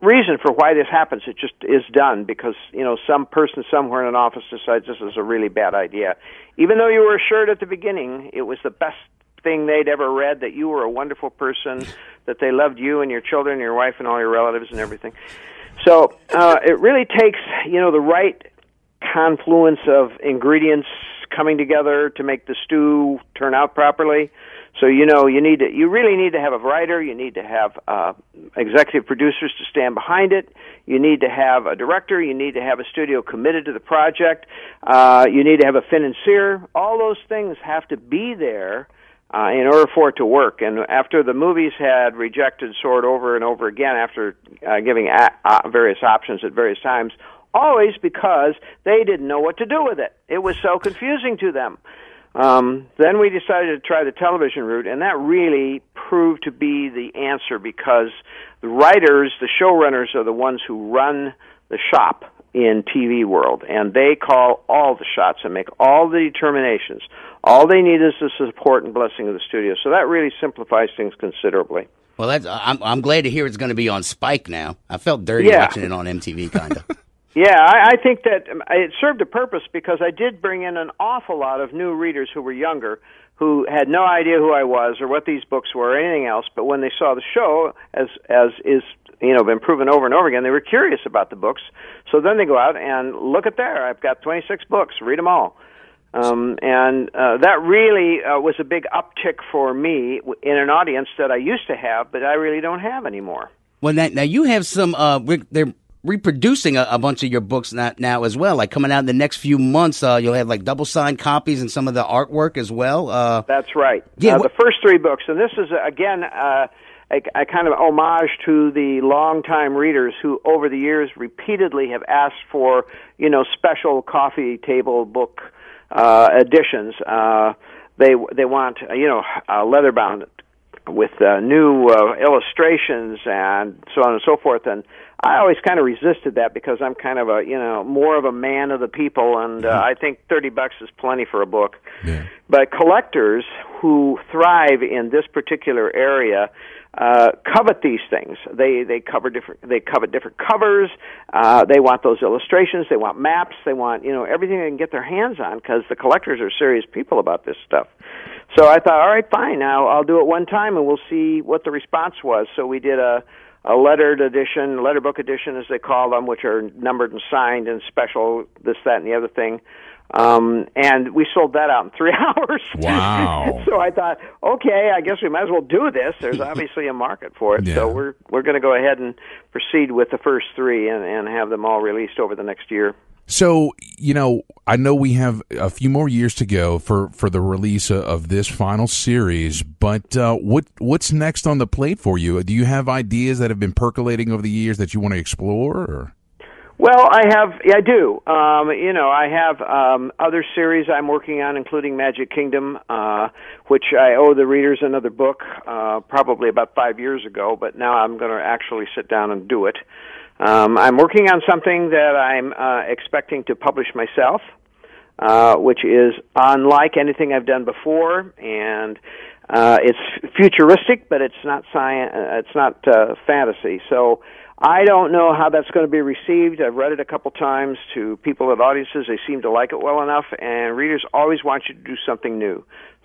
reason for why this happens. It just is done because you know some person somewhere in an office decides this is a really bad idea, even though you were assured at the beginning it was the best thing they'd ever read that you were a wonderful person, that they loved you and your children, and your wife, and all your relatives and everything. So uh, it really takes you know the right confluence of ingredients coming together to make the stew turn out properly. So you know you need to you really need to have a writer, you need to have uh, executive producers to stand behind it. You need to have a director, you need to have a studio committed to the project. Uh, you need to have a financier. All those things have to be there uh, in order for it to work. And after the movies had rejected Sword over and over again, after uh, giving a- uh, various options at various times, always because they didn't know what to do with it. It was so confusing to them. Um, then we decided to try the television route, and that really proved to be the answer because the writers, the showrunners, are the ones who run the shop in TV world, and they call all the shots and make all the determinations. All they need is the support and blessing of the studio. So that really simplifies things considerably. Well, that's I'm I'm glad to hear it's going to be on Spike now. I felt dirty Yeah. watching it on MTV, kind of. Yeah, I, I think that um, it served a purpose because I did bring in an awful lot of new readers who were younger, who had no idea who I was or what these books were or anything else. But when they saw the show, as as is you know been proven over and over again, they were curious about the books. So then they go out and look at there. I've got 26 books. Read them all. Um, and uh, that really uh, was a big uptick for me in an audience that I used to have, but I really don't have anymore. Well, now, now you have some. Uh, re- they're reproducing a, a bunch of your books now, now as well. Like coming out in the next few months, uh, you'll have like double signed copies and some of the artwork as well. Uh, That's right. Yeah, uh, what- the first three books, and this is again uh, a, a kind of homage to the longtime readers who, over the years, repeatedly have asked for you know special coffee table book uh, editions. Uh, they they want you know leather bound with uh, new uh, illustrations and so on and so forth. And I always kind of resisted that because I'm kind of a you know more of a man of the people, and uh, I think thirty bucks is plenty for a book. But collectors who thrive in this particular area uh, covet these things. They they cover different. They covet different covers. Uh, they want those illustrations. They want maps. They want you know everything they can get their hands on because the collectors are serious people about this stuff. So I thought, all right, fine. Now I'll do it one time, and we'll see what the response was. So we did a a lettered edition, letter book edition, as they call them, which are numbered and signed and special, this, that, and the other thing. Um, and we sold that out in three hours. Wow. so I thought, okay, I guess we might as well do this. There's obviously a market for it. Yeah. So we're we're going to go ahead and proceed with the first three and, and have them all released over the next year. So, you know, I know we have a few more years to go for, for the release of, this final series, but uh, what what's next on the plate for you? Do you have ideas that have been percolating over the years that you want to explore? Or? Well, I have, yeah, I do. Um, you know, I have um, other series I'm working on, including Magic Kingdom, uh, which I owe the readers another book, uh, probably about five years ago. But now I'm going to actually sit down and do it. Um, I'm working on something that I'm uh, expecting to publish myself, uh, which is unlike anything I've done before, and uh, it's futuristic, but it's not science. Uh, it's not uh, fantasy. So I don't know how that's going to be received. I've read it a couple times to people at audiences. They seem to like it well enough, and readers always want you to do something new.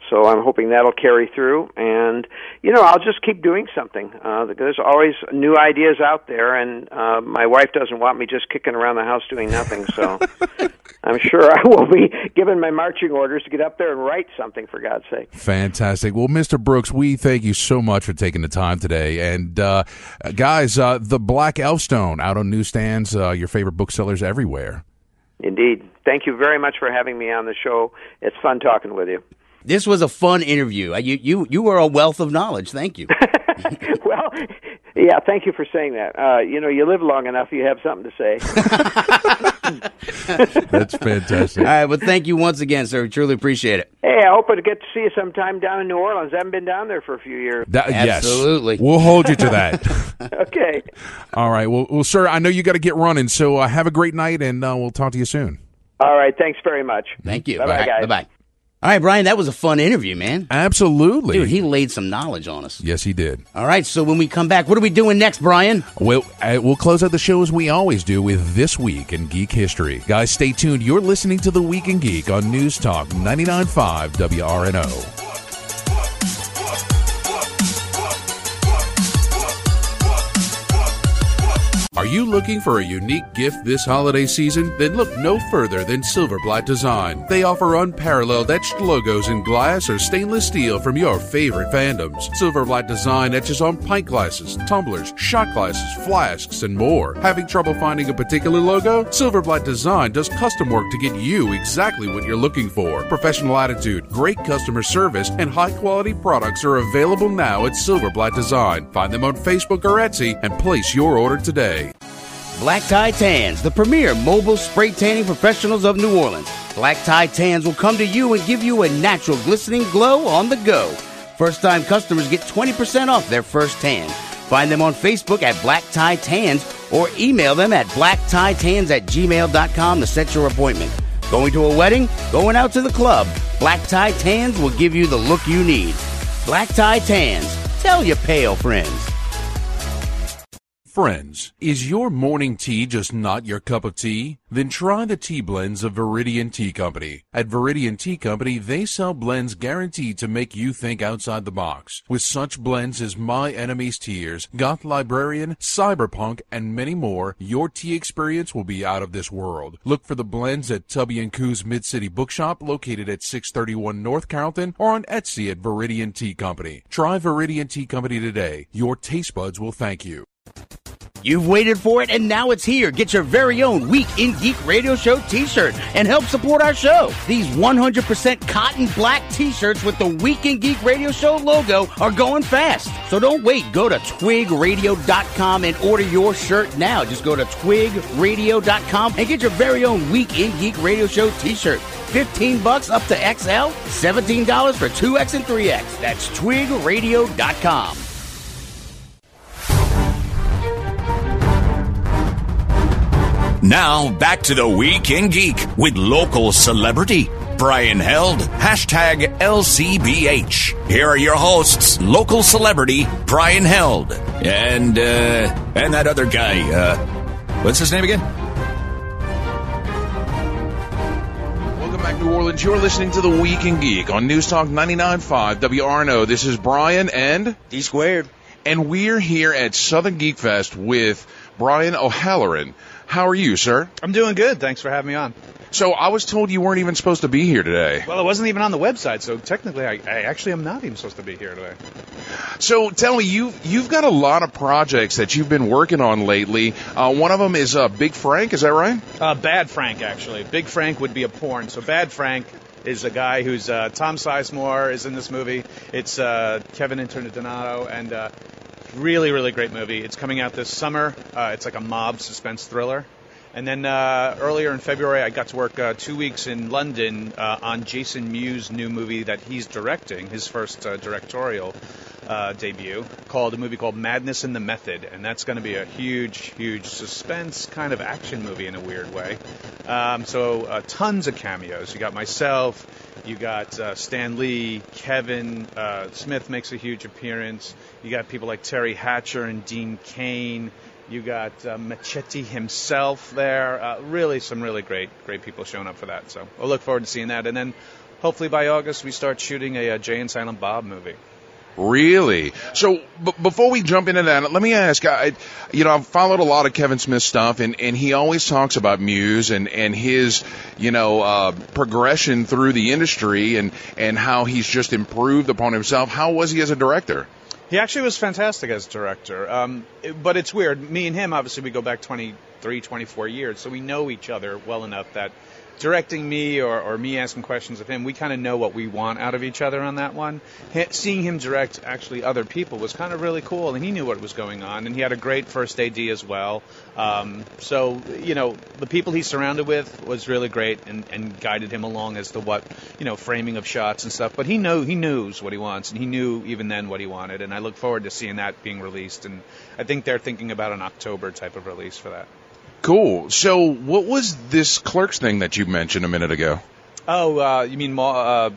So I'm hoping that'll carry through, and you know I'll just keep doing something. Uh, there's always new ideas out there, and uh, my wife doesn't want me just kicking around the house doing nothing. So I'm sure I will be given my marching orders to get up there and write something for God's sake. Fantastic. Well, Mr. Brooks, we thank you so much for taking the time today. And uh, guys, uh, the Black Elfstone out on newsstands, uh, your favorite booksellers everywhere. Indeed. Thank you very much for having me on the show. It's fun talking with you. This was a fun interview. You you you were a wealth of knowledge. Thank you. well, yeah, thank you for saying that. Uh, you know, you live long enough, you have something to say. That's fantastic. All right, well, thank you once again, sir. We truly appreciate it. hey, I hope I get to see you sometime down in New Orleans. I haven't been down there for a few years. That- Absolutely. Yes. We'll hold you to that. okay. All right. Well, well, sir, I know you got to get running, so uh, have a great night, and uh, we'll talk to you soon. All right. Thanks very much. Thank you. Bye-bye, guys. All right, Brian, that was a fun interview, man. Absolutely. Dude, he laid some knowledge on us. yes, he did. All right, so when we come back, what are we doing next, Brian? Well, uh, we'll close out the show as we always do with This Week in Geek History. Guys, stay tuned. You're listening to The Week in Geek on News Talk 99.5 WRNO. Are you looking for a unique gift this holiday season? Then look no further than Silverblatt Design. They offer unparalleled etched logos in glass or stainless steel from your favorite fandoms. Silverblatt Design etches on pint glasses, tumblers, shot glasses, flasks, and more. Having trouble finding a particular logo? Silverblatt Design does custom work to get you exactly what you're looking for. Professional attitude, great customer service, and high quality products are available now at Silverblatt Design. Find them on Facebook or Etsy and place your order today. Black Tie Tans, the premier mobile spray tanning professionals of New Orleans. Black Tie Tans will come to you and give you a natural glistening glow on the go. First time customers get 20% off their first tan. Find them on Facebook at Black Tie Tans or email them at blacktietans at gmail.com to set your appointment. Going to a wedding? Going out to the club? Black Tie Tans will give you the look you need. Black Tie Tans. Tell your pale friends. Friends, is your morning tea just not your cup of tea? Then try the tea blends of Viridian Tea Company. At Viridian Tea Company, they sell blends guaranteed to make you think outside the box. With such blends as My Enemy's Tears, Goth Librarian, Cyberpunk, and many more, your tea experience will be out of this world. Look for the blends at Tubby & Coo's Mid-City Bookshop located at 631 North Carrollton or on Etsy at Viridian Tea Company. Try Viridian Tea Company today. Your taste buds will thank you. You've waited for it, and now it's here. Get your very own Week in Geek Radio Show t shirt and help support our show. These 100% cotton black t shirts with the Week in Geek Radio Show logo are going fast. So don't wait. Go to twigradio.com and order your shirt now. Just go to twigradio.com and get your very own Week in Geek Radio Show t shirt. 15 bucks up to XL, $17 for 2X and 3X. That's twigradio.com. Now back to the Week in Geek with local celebrity Brian Held, hashtag LCBH. Here are your hosts, local celebrity Brian Held, and uh, and that other guy. Uh, what's his name again? Welcome back, New Orleans. You're listening to the Week in Geek on News Talk 99.5 WRNO. This is Brian and D squared. and we're here at Southern Geek Fest with Brian O'Halloran. How are you, sir? I'm doing good. Thanks for having me on. So I was told you weren't even supposed to be here today. Well, it wasn't even on the website, so technically, I, I actually am not even supposed to be here today. So tell me, you you've got a lot of projects that you've been working on lately. Uh, one of them is uh, Big Frank. Is that right? Uh, Bad Frank, actually. Big Frank would be a porn. So Bad Frank is a guy who's uh, Tom Sizemore is in this movie. It's uh, Kevin Interdonato, and uh, really, really great movie. It's coming out this summer. Uh, it's like a mob suspense thriller. And then uh, earlier in February, I got to work uh, two weeks in London uh, on Jason Mewes' new movie that he's directing, his first uh, directorial uh, debut, called a movie called Madness in the Method, and that's going to be a huge, huge suspense kind of action movie in a weird way. Um, so uh, tons of cameos. You got myself, you got Stan Lee, Kevin Smith makes a huge appearance. You got people like Teri Hatcher and Dean Cain. You got uh, himself there. Uh, really, some really great, great people showing up for that. So we'll look forward to seeing that. And then hopefully by August we start shooting a, uh Jay and Silent Bob movie. Really? So b- before we jump into that, let me ask. I, you know, I've followed a lot of Kevin Smith stuff, and and he always talks about Mewes and and his, you know, uh, progression through the industry and and how he's just improved upon himself. How was he as a director? He actually was fantastic as director. Um, it- but it's weird. Me and him, obviously, we go back 23, 24 years, so we know each other well enough that directing me or, or me asking questions of him, we kind of know what we want out of each other on that one. He, seeing him direct actually other people was kind of really cool, and he knew what was going on, and he had a great first AD as well. Um, so, you know, the people he's surrounded with was really great and, and guided him along as to what, you know, framing of shots and stuff. But he know he knows what he wants, and he knew even then what he wanted, and I look forward to seeing that being released. And I think they're thinking about an October type of release for that. Cool. So, what was this Clerks thing that you mentioned a minute ago? Oh, uh, you mean uh,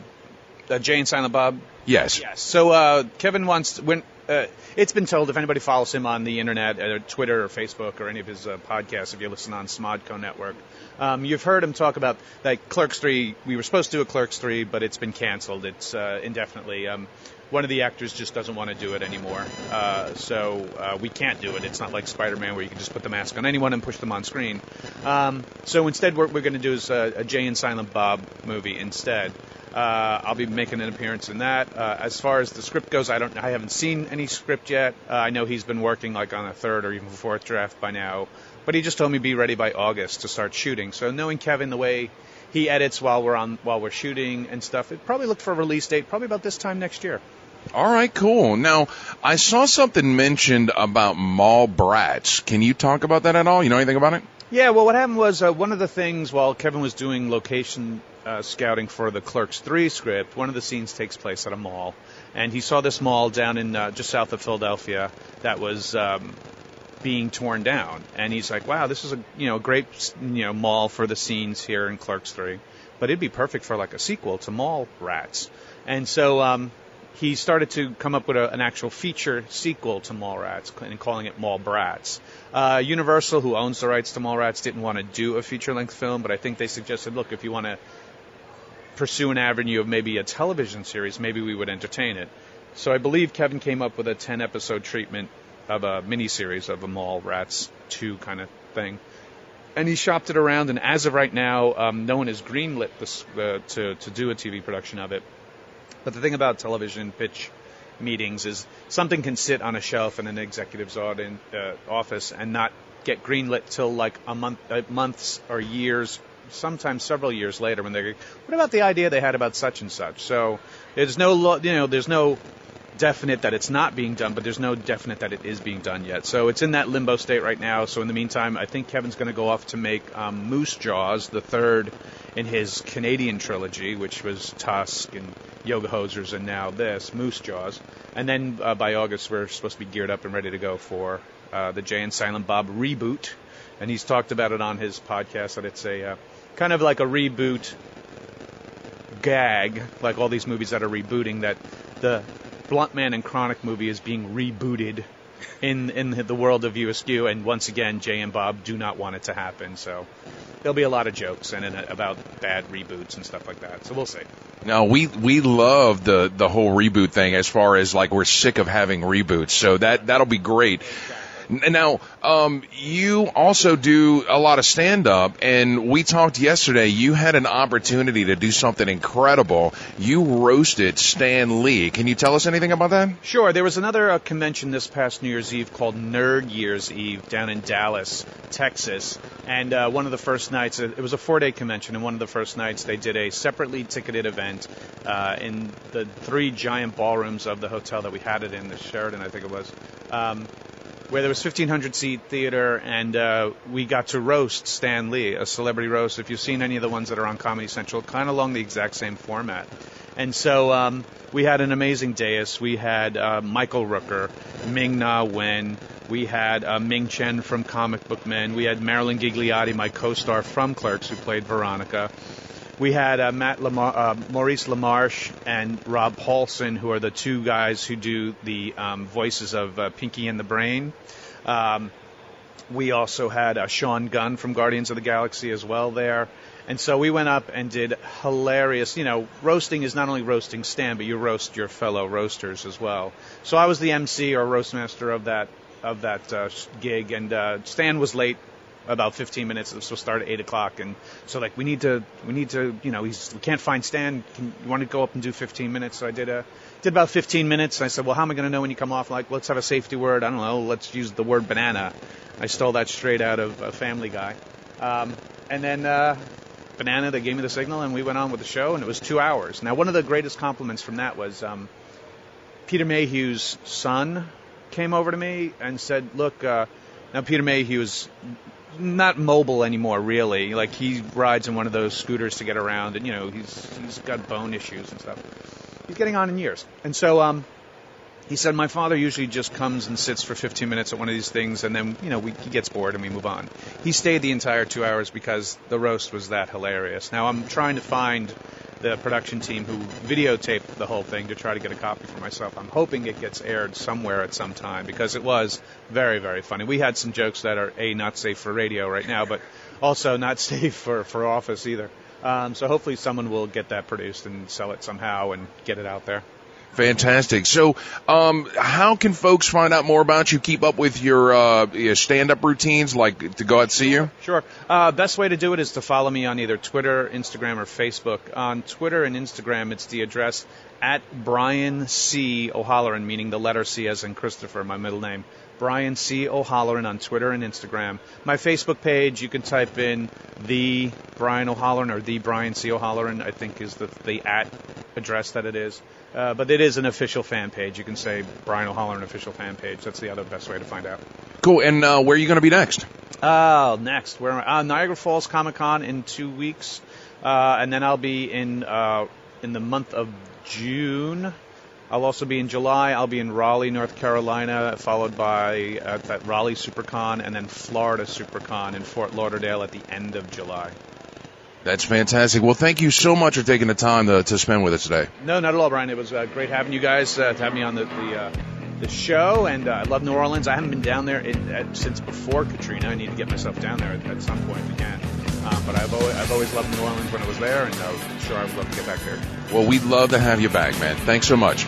uh, Jay and Silent Bob? Yes. Yes. So uh, Kevin wants when uh, it's been told if anybody follows him on the internet, uh, Twitter or Facebook or any of his uh, podcasts, if you listen on Smodco Network, um, you've heard him talk about like Clerks three. We were supposed to do a Clerks three, but it's been canceled. It's uh, indefinitely. Um, one of the actors just doesn't want to do it anymore, uh, so uh, we can't do it. It's not like Spider-Man where you can just put the mask on anyone and push them on screen. Um, so instead, what we're going to do is a, a Jay and Silent Bob movie instead. Uh, I'll be making an appearance in that. Uh, as far as the script goes, I don't, I haven't seen any script yet. Uh, I know he's been working like on a third or even fourth draft by now, but he just told me be ready by August to start shooting. So knowing Kevin the way he edits while we're on while we're shooting and stuff, it probably look for a release date probably about this time next year. All right, cool. Now, I saw something mentioned about mall brats. Can you talk about that at all? You know anything about it? Yeah, well, what happened was uh, one of the things while Kevin was doing location uh, scouting for the Clerks 3 script, one of the scenes takes place at a mall. And he saw this mall down in uh, just south of Philadelphia that was um, being torn down. And he's like, wow, this is a you know great you know mall for the scenes here in Clerks 3. But it'd be perfect for like a sequel to Mall Rats. And so um, he started to come up with a, an actual feature sequel to Mallrats and calling it Mall Brats. Uh, Universal, who owns the rights to Mallrats, didn't want to do a feature-length film, but I think they suggested, look, if you want to pursue an avenue of maybe a television series, maybe we would entertain it. So I believe Kevin came up with a 10-episode treatment of a miniseries of a Mallrats 2 kind of thing. And he shopped it around, and as of right now, um, no one has greenlit this uh, to to do a TV production of it. But the thing about television pitch meetings is something can sit on a shelf in an executive's audin, uh, office and not get greenlit till like a month, uh, months or years, sometimes several years later when they're, what about the idea they had about such and such? So there's no, lo- you know, there's no definite that it's not being done, but there's no definite that it is being done yet. So it's in that limbo state right now. So in the meantime, I think Kevin's going to go off to make um, Moose Jaws, the third in his Canadian trilogy, which was Tusk and Yoga Hosers, and now this Moose Jaws. And then uh, by August, we're supposed to be geared up and ready to go for uh, the Jay and Silent Bob reboot. And he's talked about it on his podcast that it's a uh, kind of like a reboot gag, like all these movies that are rebooting, that the Bluntman and Chronic movie is being rebooted in in the world of USQ, and once again, Jay and Bob do not want it to happen. So there'll be a lot of jokes and about bad reboots and stuff like that. So we'll see. No, we we love the the whole reboot thing as far as like we're sick of having reboots. So that that'll be great. N- Now, um, you also do a lot of stand up, and we talked yesterday. You had an opportunity to do something incredible. You roasted Stan Lee. Can you tell us anything about that? Sure. There was another uh, convention this past New Year's Eve called Nerd Year's Eve down in Dallas, Texas. And uh, one of the first nights, it was a four day convention, and one of the first nights they did a separately ticketed event uh, in the three giant ballrooms of the hotel that we had it in, the Sheraton, I think it was. Um, where there was 1500 seat theater and uh, we got to roast Stan Lee, a celebrity roast. If you've seen any of the ones that are on Comedy Central, kind of along the exact same format. And so um, we had an amazing dais. We had uh, Michael Rooker, Ming Na Wen. We had uh, Ming Chen from Comic Book Men. We had Marilyn Ghigliotti, my co-star from Clerks, who played Veronica. We had uh, Matt Lamar- uh, Maurice LaMarche and Rob Paulsen, who are the two guys who do the um, voices of uh, Pinky and the Brain. Um, we also had uh, Sean Gunn from Guardians of the Galaxy as well there. And so we went up and did hilarious. You know, roasting is not only roasting Stan, but you roast your fellow roasters as well. So I was the MC or roast master of that of that uh, gig, and uh, Stan was late about 15 minutes. Supposed to start at 8 o'clock, and so like we need to we need to you know he's we can't find Stan. Can, you want to go up and do 15 minutes? So I did a did about 15 minutes. And I said, well, how am I going to know when you come off? Like, let's have a safety word. I don't know. Let's use the word banana. I stole that straight out of a Family Guy. Um, and then uh, banana, they gave me the signal, and we went on with the show, and it was two hours. Now, one of the greatest compliments from that was um, Peter Mayhew's son came over to me and said, look, uh, now Peter Mayhew is not mobile anymore, really. Like he rides in one of those scooters to get around, and you know he's he's got bone issues and stuff. He's getting on in years, and so um, he said my father usually just comes and sits for 15 minutes at one of these things, and then you know we, he gets bored and we move on. He stayed the entire two hours because the roast was that hilarious. Now I'm trying to find the production team who videotaped the whole thing to try to get a copy for myself. I'm hoping it gets aired somewhere at some time because it was very, very funny. We had some jokes that are a not safe for radio right now, but also not safe for for office either. Um, so hopefully someone will get that produced and sell it somehow and get it out there. Fantastic. So, um, how can folks find out more about you? Keep up with your, uh, your stand-up routines, like to go out and see you. Sure. Uh, best way to do it is to follow me on either Twitter, Instagram, or Facebook. On Twitter and Instagram, it's the address at Brian C. O'Halloran, meaning the letter C as in Christopher, my middle name. Brian C. O'Halloran on Twitter and Instagram. My Facebook page, you can type in the Brian O'Halloran or the Brian C. O'Halloran, I think is the, the at address that it is. Uh, but it is an official fan page. You can say Brian O'Halloran official fan page. That's the other best way to find out. Cool. And uh, where are you going to be next? Uh, next, where am I? Uh, Niagara Falls Comic Con in two weeks, uh, and then I'll be in uh, in the month of June. I'll also be in July. I'll be in Raleigh, North Carolina, followed by uh, at Raleigh SuperCon, and then Florida SuperCon in Fort Lauderdale at the end of July. That's fantastic. Well, thank you so much for taking the time to, to spend with us today. No, not at all, Brian. It was uh, great having you guys uh, to have me on the the, uh, the show, and uh, I love New Orleans. I haven't been down there in, at, since before Katrina. I need to get myself down there at, at some point again. Um, but I've always, I've always loved New Orleans when I was there, and I'm sure I would love to get back there. Well, we'd love to have you back, man. Thanks so much.